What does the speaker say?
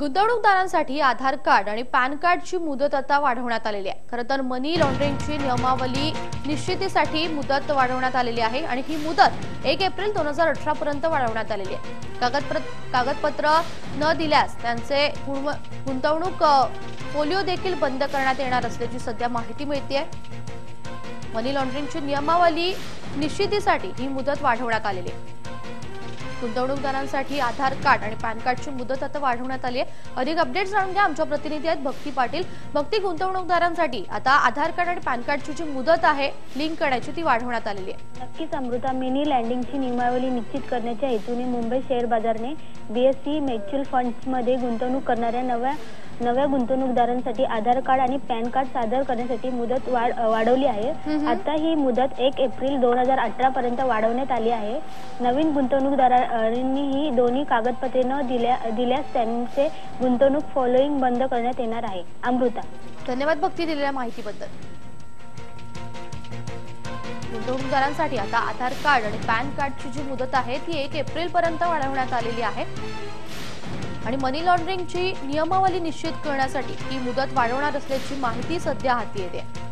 गुंतवणूकदारांसाठी आधार कार्ड आणि पॅन कार्डची मुदत आता वाढवण्यात आलेली आहे. खरं तर मनी लॉन्ड्रिंगची नियमावली निश्चितीसाठी मुदत वाढवण्यात आलेली आहे आणि ही मुदत एक एप्रिल दोन हजार अठरा पर्यंत वाढवण्यात आलेली आहे. कागदपत्र कागदपत्र न दिल्यास त्यांचे गुणव- गुंतवणूक पोलिओ देखील बंद करण्यात येणार असल्याची सध्या माहिती मिळते मनी लॉन्ड्रिंगची नियमावली निश्चितीसाठी ही मुदत वाढवण्यात आलेली आहे. गुंतवणूकदारांसाठी आधार कार्ड आणि पॅन कार्डची मुदत आता वाढवण्यात आली आहे. अधिक अपडेट जाणून घ्या. आमच्या प्रतिनिधी आहेत भक्ती पाटील. भक्ती गुंतवणूकदारांसाठी आता आधार कार्ड आणि पॅन कार्डची जी मुदत आहे लिंक करण्याची ती वाढवण्यात आलेली आहे. नक्कीच अमृता मिनी लँडिंगची नियमावली निश्चित करण्याच्या हेतूने मुंबई शेअर बाजारने बीएससी म्युच्युअल फंड्समध्ये गुंतवणूक करणाऱ्या नव्या नव्या गुंतवणूकदारांसाठी आधार कार्ड आणि पॅन कार्ड सादर करण्यासाठी मुदत वाढ वाढवली आहे. आता ही मुदत एक एप्रिल दोन हजार अठरा पर्यंत वाढवण्यात आली आहे. नवीन गुंतवणूकदारांनी ही दोन्ही कागदपत्रे न दिल्या दिल्यास त्यांचे गुंतवणूक फॉलोईंग बंद करण्यात येणार आहे. अमृता. धन्यवाद भक्ती दिलेल्या माहितीबद्दल. गुंतवणूकदारांसाठी आता आधार कार्ड आणि पॅन कार्डची जी मुदत आहे ती एक एप्रिल पर्यंत वाढवण्यात आलेली आहे. आणि मनी लॉन्ड्रिंगची नियमावली निश्चित करण्यासाठी ही मुदत वाढवणार असल्याची माहिती सध्या हाती येते.